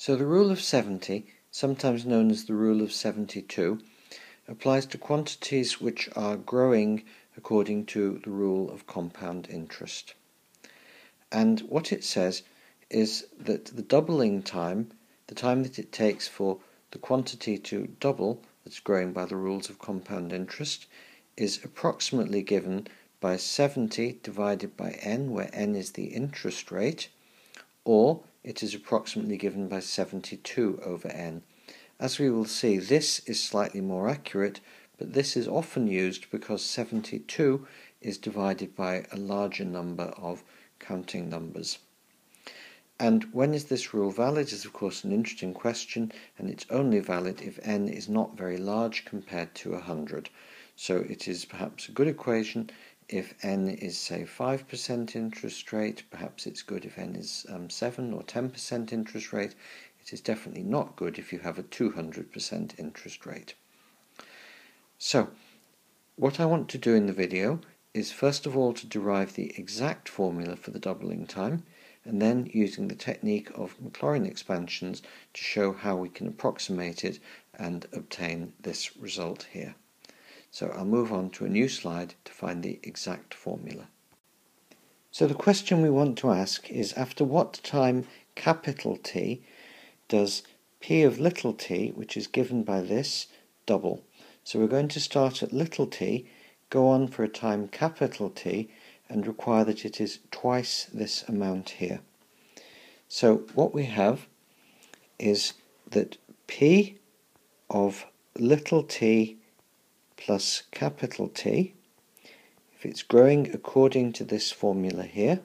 So the rule of 70, sometimes known as the rule of 72, applies to quantities which are growing according to the rule of compound interest. And what it says is that the doubling time, the time that it takes for the quantity to double that's growing by the rules of compound interest, is approximately given by 70 divided by n, where n is the interest rate, or it is approximately given by 72 over n. As we will see, this is slightly more accurate, but this is often used because 72 is divided by a larger number of counting numbers. And when is this rule valid is of course an interesting question, and it's only valid if n is not very large compared to 100. So it is perhaps a good equation if n is say 5% interest rate, perhaps it's good if n is um, 7 or 10% interest rate. It is definitely not good if you have a 200% interest rate. So, what I want to do in the video is first of all to derive the exact formula for the doubling time and then using the technique of Maclaurin expansions to show how we can approximate it and obtain this result here. So I'll move on to a new slide to find the exact formula. So the question we want to ask is after what time capital T does P of little t, which is given by this, double? So we're going to start at little t, go on for a time capital T, and require that it is twice this amount here. So what we have is that P of little t plus capital T, if it's growing according to this formula here,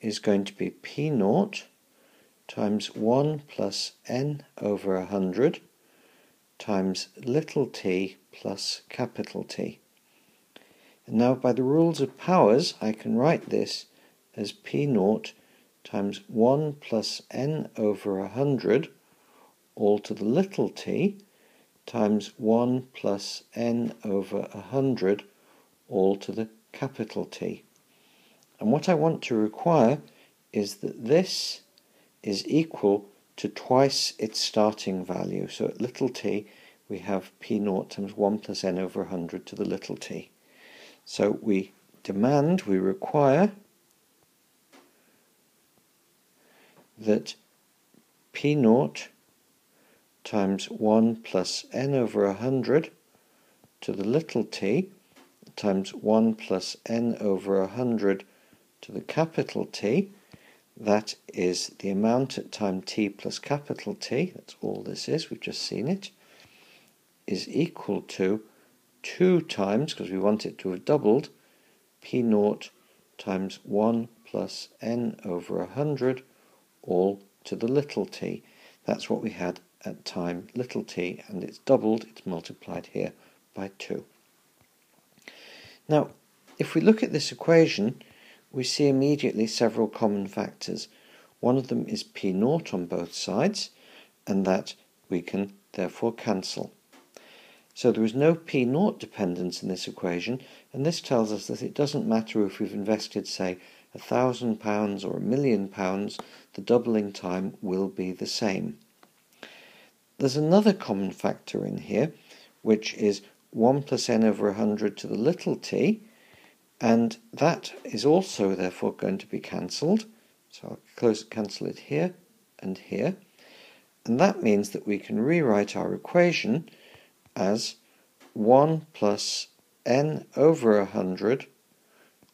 is going to be P naught times 1 plus n over 100 times little t plus capital T. And now by the rules of powers I can write this as P naught times 1 plus n over 100 all to the little t times 1 plus n over 100 all to the capital T. And what I want to require is that this is equal to twice its starting value. So at little t we have p naught times 1 plus n over 100 to the little t. So we demand, we require that p naught times 1 plus n over 100 to the little t times 1 plus n over 100 to the capital T. That is the amount at time t plus capital T, that's all this is, we've just seen it, is equal to 2 times, because we want it to have doubled, p naught times 1 plus n over 100 all to the little t. That's what we had at time little t and it's doubled, it's multiplied here by 2. Now, if we look at this equation, we see immediately several common factors. One of them is P naught on both sides, and that we can therefore cancel. So there is no P naught dependence in this equation, and this tells us that it doesn't matter if we've invested, say, a thousand pounds or a million pounds, the doubling time will be the same. There's another common factor in here, which is 1 plus n over 100 to the little t, and that is also therefore going to be cancelled. So I'll close cancel it here and here. And that means that we can rewrite our equation as 1 plus n over 100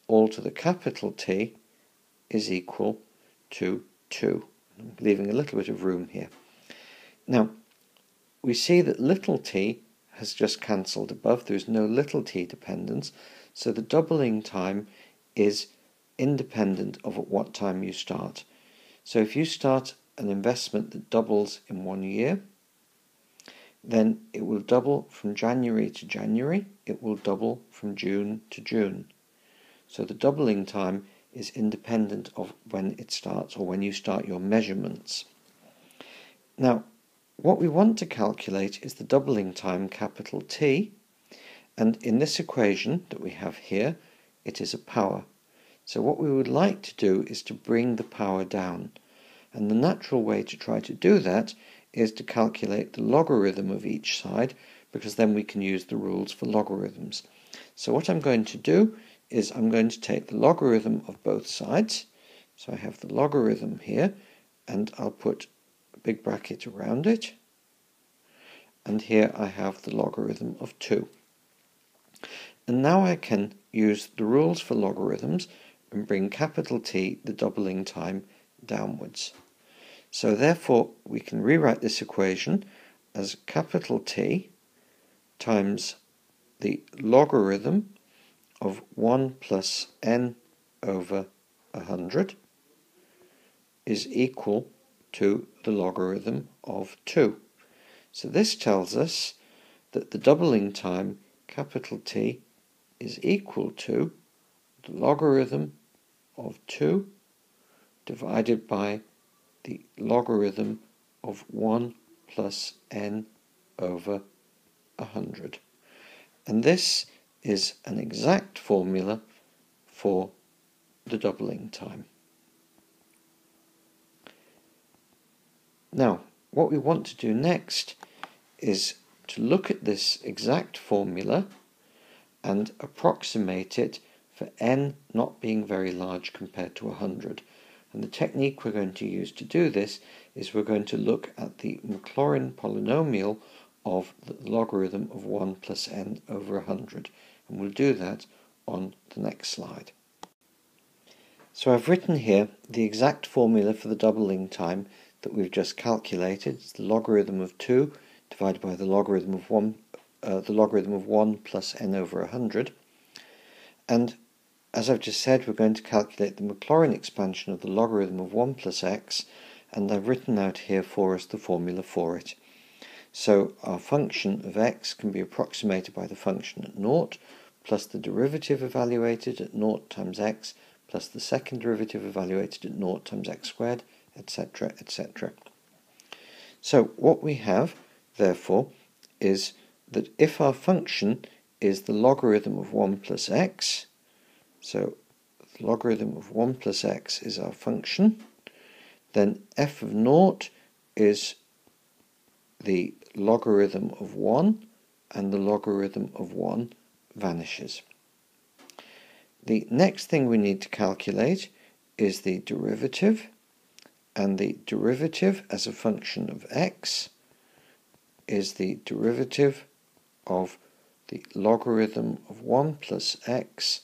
all to the capital T is equal to 2. I'm leaving a little bit of room here. Now, we see that little t has just cancelled above. There is no little t dependence. So the doubling time is independent of at what time you start. So if you start an investment that doubles in one year, then it will double from January to January. It will double from June to June. So the doubling time is independent of when it starts or when you start your measurements. Now, what we want to calculate is the doubling time capital T, and in this equation that we have here, it is a power. So what we would like to do is to bring the power down. And the natural way to try to do that is to calculate the logarithm of each side because then we can use the rules for logarithms. So what I'm going to do is I'm going to take the logarithm of both sides. So I have the logarithm here and I'll put big bracket around it. And here I have the logarithm of 2. And now I can use the rules for logarithms and bring capital T, the doubling time, downwards. So therefore we can rewrite this equation as capital T times the logarithm of 1 plus n over 100 is equal to the logarithm of 2. So this tells us that the doubling time, capital T, is equal to the logarithm of 2 divided by the logarithm of 1 plus n over 100. And this is an exact formula for the doubling time. Now, what we want to do next is to look at this exact formula and approximate it for n not being very large compared to 100. And the technique we're going to use to do this is we're going to look at the Maclaurin polynomial of the logarithm of 1 plus n over 100. And we'll do that on the next slide. So I've written here the exact formula for the doubling time that we've just calculated. It's the logarithm of 2 divided by the logarithm of 1 uh, the logarithm of 1 plus n over 100. And as I've just said, we're going to calculate the Maclaurin expansion of the logarithm of 1 plus x, and I've written out here for us the formula for it. So our function of x can be approximated by the function at naught, plus the derivative evaluated at naught times x, plus the second derivative evaluated at naught times x squared, etc., etc. So what we have, therefore, is that if our function is the logarithm of 1 plus x, so the logarithm of 1 plus x is our function, then f of naught is the logarithm of 1 and the logarithm of 1 vanishes. The next thing we need to calculate is the derivative and the derivative as a function of x is the derivative of the logarithm of 1 plus x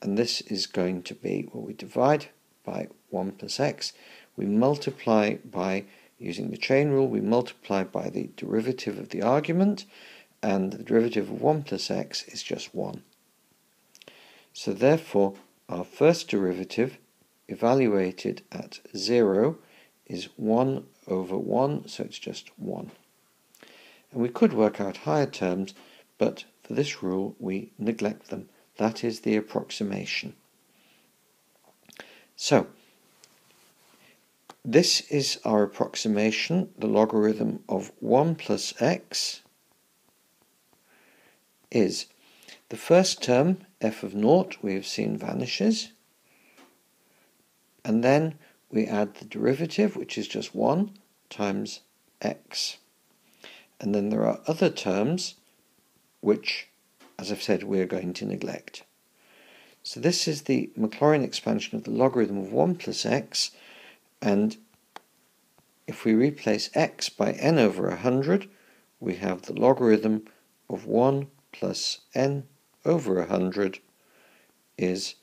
and this is going to be well we divide by 1 plus x. We multiply by using the chain rule we multiply by the derivative of the argument and the derivative of 1 plus x is just 1 so therefore our first derivative evaluated at 0 is 1 over 1 so it's just 1 and we could work out higher terms, but for this rule we neglect them. That is the approximation. So, this is our approximation, the logarithm of 1 plus x is the first term, f of naught, we have seen vanishes, and then we add the derivative, which is just 1, times x. And then there are other terms which, as I've said, we're going to neglect. So this is the Maclaurin expansion of the logarithm of 1 plus x, and if we replace x by n over 100, we have the logarithm of 1 plus n over 100 is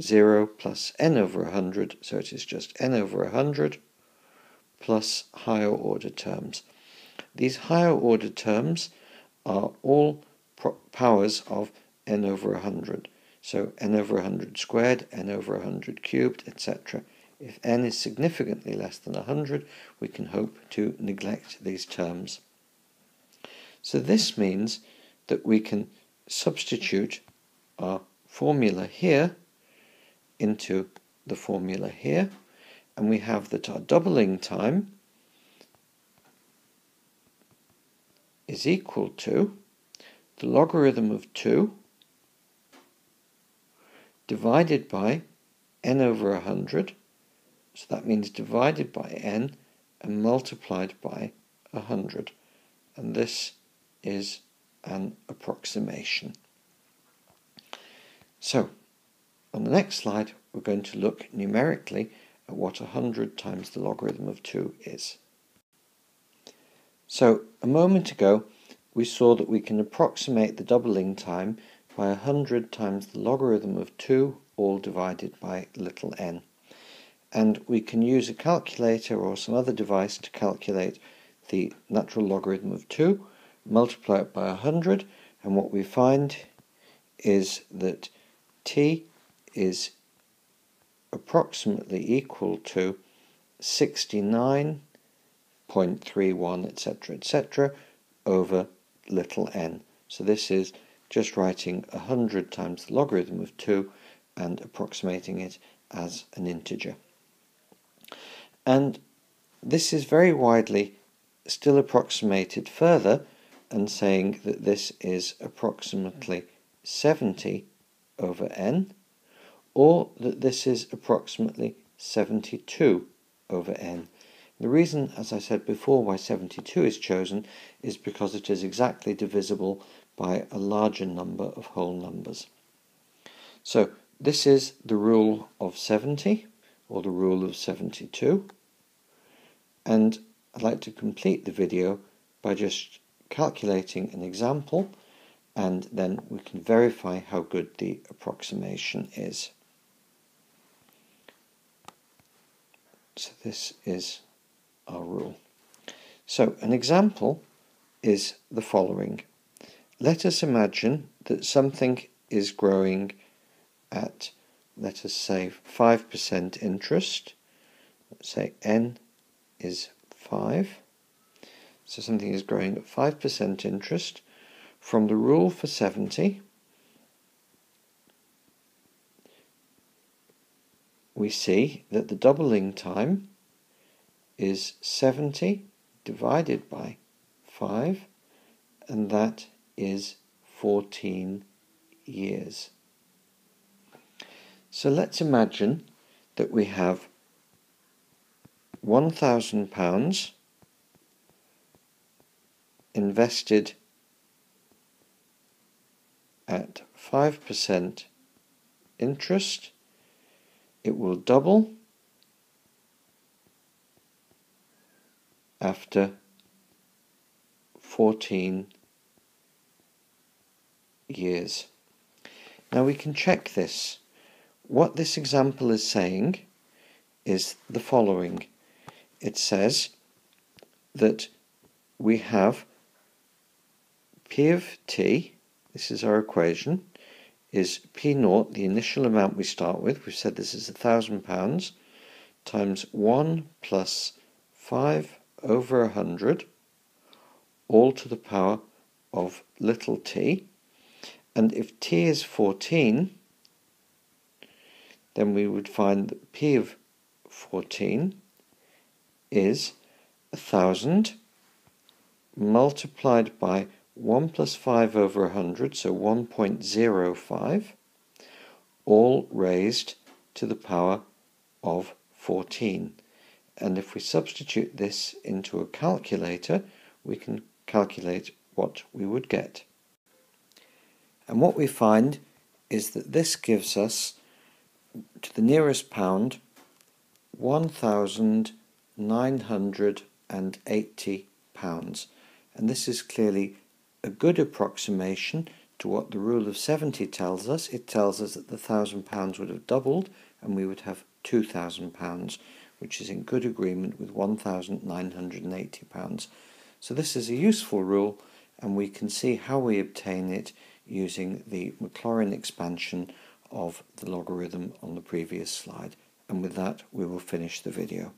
0 plus n over 100, so it is just n over 100 plus higher order terms. These higher order terms are all powers of n over 100. So n over 100 squared, n over 100 cubed, etc. If n is significantly less than 100, we can hope to neglect these terms. So this means that we can substitute our formula here into the formula here, and we have that our doubling time is equal to the logarithm of 2 divided by n over 100 So that means divided by n and multiplied by 100. And this is an approximation. So, on the next slide, we're going to look numerically at what 100 times the logarithm of 2 is. So, a moment ago, we saw that we can approximate the doubling time by 100 times the logarithm of 2, all divided by little n. And we can use a calculator or some other device to calculate the natural logarithm of 2, multiply it by 100, and what we find is that t is approximately equal to 69.31 etc etc over little n. So this is just writing 100 times the logarithm of 2 and approximating it as an integer. And this is very widely still approximated further and saying that this is approximately 70 over n, or that this is approximately 72 over n. The reason, as I said before, why 72 is chosen is because it is exactly divisible by a larger number of whole numbers. So this is the rule of 70, or the rule of 72. And I'd like to complete the video by just calculating an example and then we can verify how good the approximation is. So this is our rule. So an example is the following. Let us imagine that something is growing at, let us say, 5% interest. Let's say n is 5. So something is growing at 5% interest from the rule for 70. We see that the doubling time is 70 divided by 5 and that is 14 years. So let's imagine that we have £1,000 invested at 5% interest, it will double after 14 years. Now we can check this. What this example is saying is the following. It says that we have P of t, this is our equation, is P naught, the initial amount we start with, we've said this is a thousand pounds, times 1 plus 5 over a hundred, all to the power of little t. And if t is 14, then we would find that p of 14 is a thousand multiplied by 1 plus 5 over 100, so 1.05, all raised to the power of 14. And if we substitute this into a calculator, we can calculate what we would get. And what we find is that this gives us, to the nearest pound, 1,980 pounds. And this is clearly a good approximation to what the rule of 70 tells us. It tells us that the £1,000 would have doubled and we would have £2,000, which is in good agreement with £1,980. So this is a useful rule and we can see how we obtain it using the Maclaurin expansion of the logarithm on the previous slide. And with that, we will finish the video.